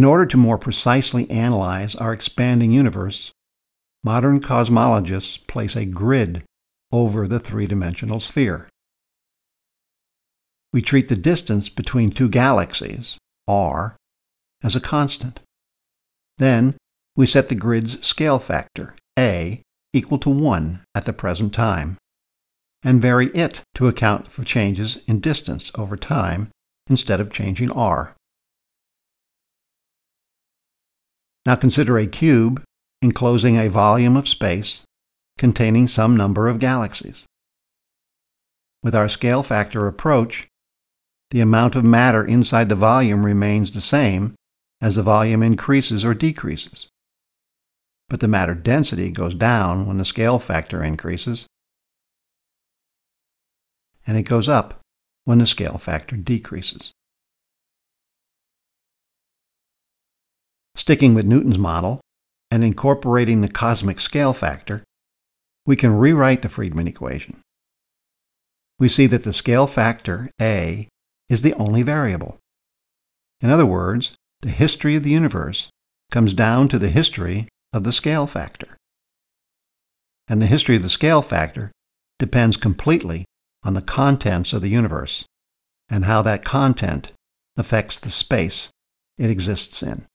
In order to more precisely analyze our expanding universe, modern cosmologists place a grid over the three dimensional sphere. We treat the distance between two galaxies, r, as a constant. Then we set the grid's scale factor, a, equal to 1 at the present time, and vary it to account for changes in distance over time instead of changing r. Now consider a cube enclosing a volume of space containing some number of galaxies. With our scale factor approach, the amount of matter inside the volume remains the same as the volume increases or decreases. But the matter density goes down when the scale factor increases, and it goes up when the scale factor decreases. Sticking with Newton's model and incorporating the cosmic scale factor, we can rewrite the Friedmann equation. We see that the scale factor, A, is the only variable. In other words, the history of the universe comes down to the history of the scale factor. And the history of the scale factor depends completely on the contents of the universe and how that content affects the space it exists in.